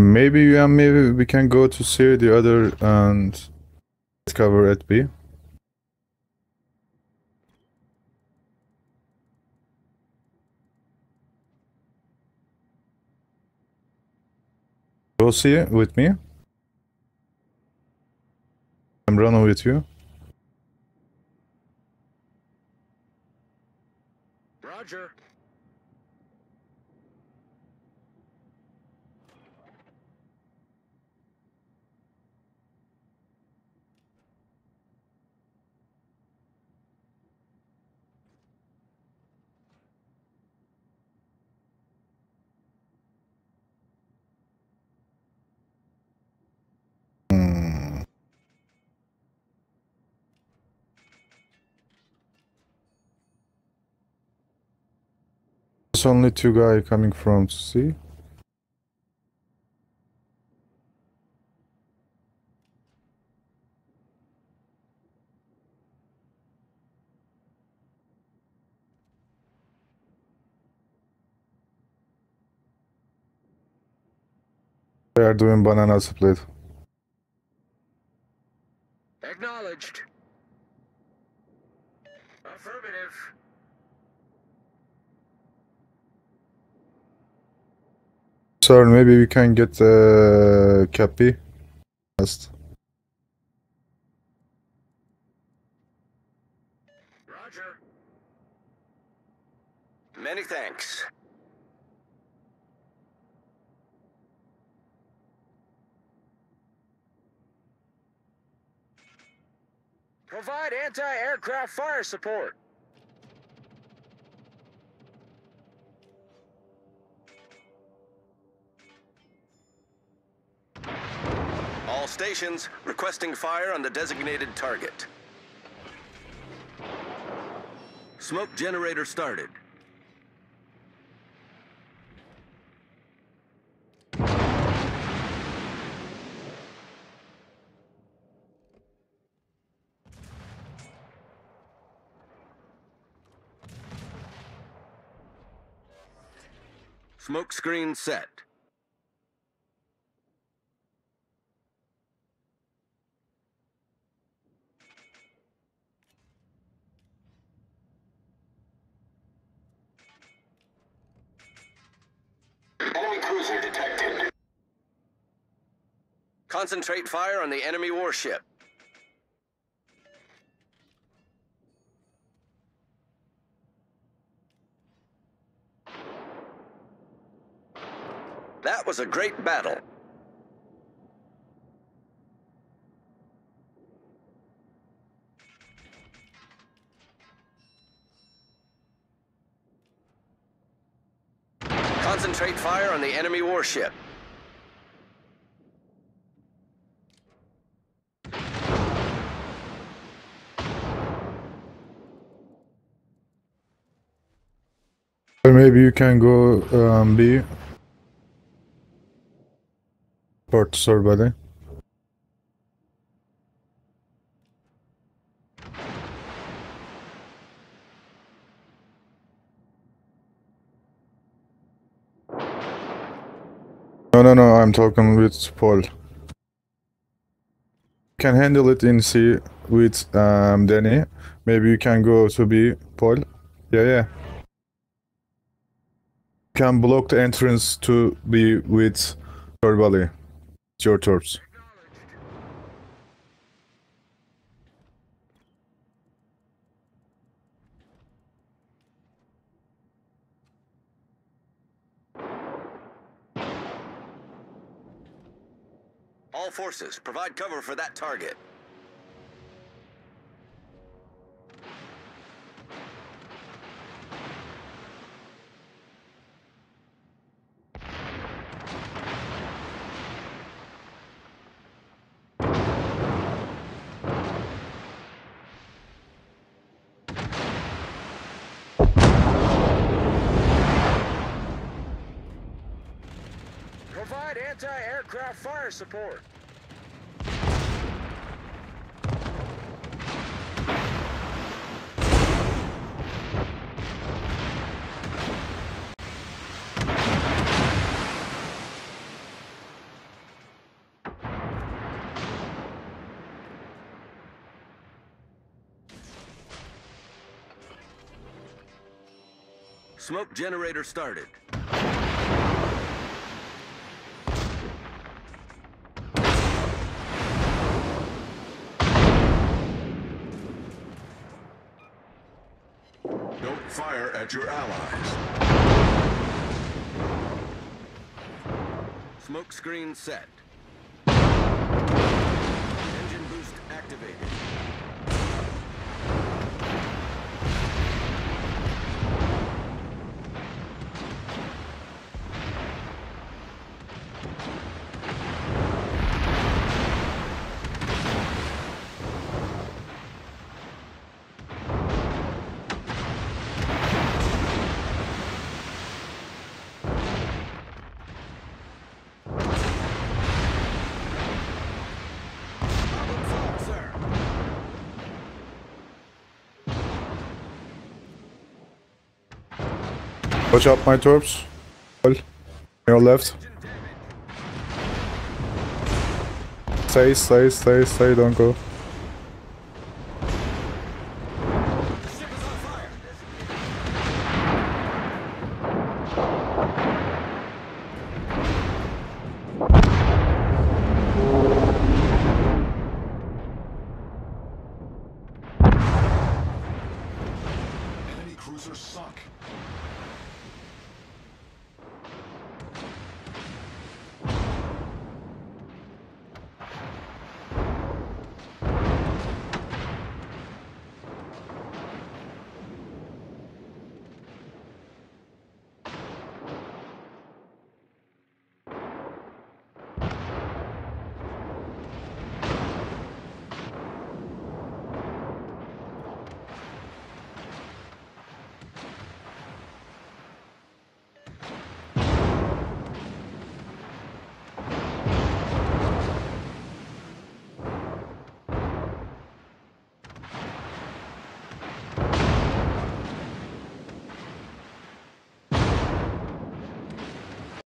Maybe yeah, maybe we can go to see the other um, and cover at B. Go see it with me. I'm running with you. Roger. There's only two guy coming from C. They are doing banana split. Acknowledged. Affirmative. Sir, maybe we can get uh, Cappy first. Roger. Many thanks. Provide anti-aircraft fire support. Stations requesting fire on the designated target. Smoke generator started. Smoke screen set. Cruiser detected. Concentrate fire on the enemy warship. That was a great battle. Concentrate fire on the enemy warship. Maybe you can go um, B. Port buddy. No, no, no, I'm talking with Paul. Can handle it in C with um, Danny. Maybe you can go to B, Paul. Yeah, yeah. Can block the entrance to B with Third Valley. It's your turps. All forces, provide cover for that target. Anti-aircraft fire support. Smoke generator started. Don't fire at your allies. Smoke screen set. Engine boost activated. Watch out, my troops. Paul. Your left. Stay, stay, stay, stay, don't go.